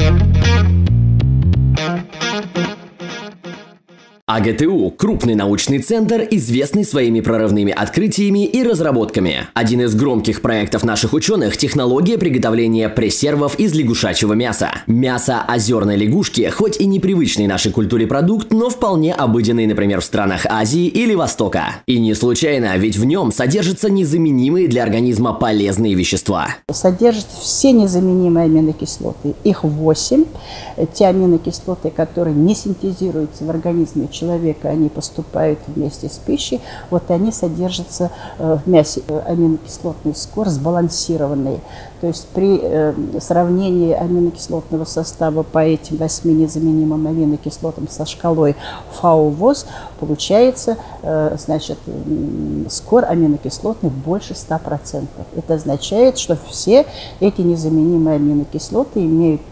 Música АГТУ – крупный научный центр, известный своими прорывными открытиями и разработками. Один из громких проектов наших ученых – технология приготовления пресервов из лягушачьего мяса. Мясо озерной лягушки, хоть и непривычный нашей культуре продукт, но вполне обыденный, например, в странах Азии или Востока. И не случайно, ведь в нем содержатся незаменимые для организма полезные вещества. Содержит все незаменимые аминокислоты. Их 8. Те аминокислоты, которые не синтезируются в организме человека, они поступают вместе с пищей, вот они содержатся э, в мясе. Аминокислотный скор сбалансированный. То есть при э, сравнении аминокислотного состава по этим восьми незаменимым аминокислотам со шкалой ФАО-ВОЗ получается, э, значит, скор аминокислотный больше 100%. Это означает, что все эти незаменимые аминокислоты имеют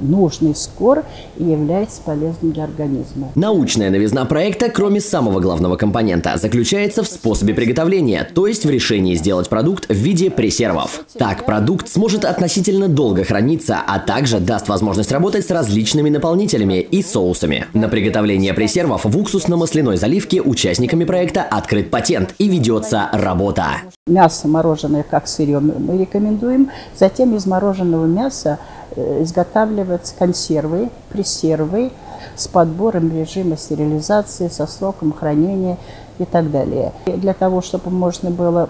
нужный скор и являются полезным для организма. Научная Научная новизна проекта, кроме самого главного компонента, заключается в способе приготовления, то есть в решении сделать продукт в виде пресервов. Так, продукт сможет относительно долго храниться, а также даст возможность работать с различными наполнителями и соусами. На приготовление пресервов в уксусно-масляной заливке участниками проекта открыт патент и ведется работа. Мясо мороженое как сырье мы рекомендуем. Затем из мороженого мяса изготавливаются консервы, пресервы, с подбором режима стерилизации, со сроком хранения и так далее. И для того, чтобы можно было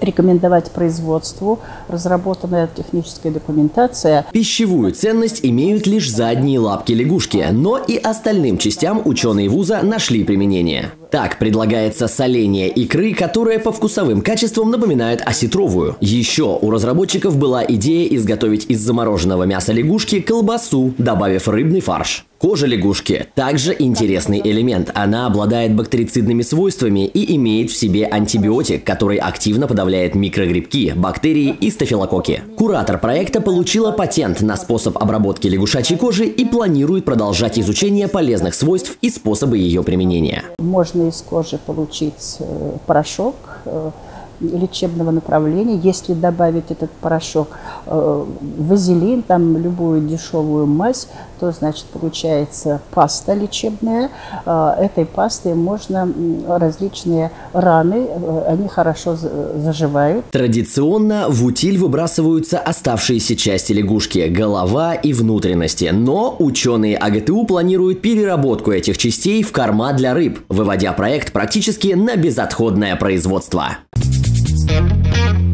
рекомендовать производству разработанная техническая документация. Пищевую ценность имеют лишь задние лапки лягушки, но и остальным частям ученые вуза нашли применение. Так предлагается соление икры, которая по вкусовым качествам напоминает осетровую. Еще у разработчиков была идея изготовить из замороженного мяса лягушки колбасу, добавив рыбный фарш. Кожа лягушки также интересный элемент. Она обладает бактерицидными свойствами и имеет в себе антибиотик, который активно подавляет микрогрибки, бактерии и стафилококки. Куратор проекта получила патент на способ обработки лягушачьей кожи и планирует продолжать изучение полезных свойств и способы ее применения. Можно из кожи получить э, порошок, э, лечебного направления, если добавить этот порошок э, вазелин, там любую дешевую мазь, то значит получается паста лечебная. Э, этой пастой можно различные раны, э, они хорошо заживают. Традиционно в утиль выбрасываются оставшиеся части лягушки, голова и внутренности. Но ученые АГТУ планируют переработку этих частей в корма для рыб, выводя проект практически на безотходное производство. Thank you.